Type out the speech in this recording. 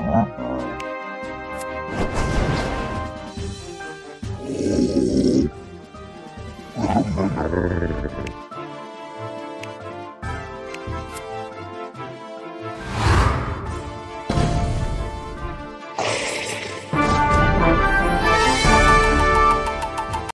Oh.